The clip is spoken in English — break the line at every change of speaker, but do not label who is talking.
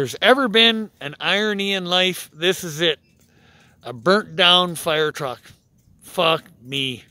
there's ever been an irony in life, this is it. A burnt down fire truck. Fuck me.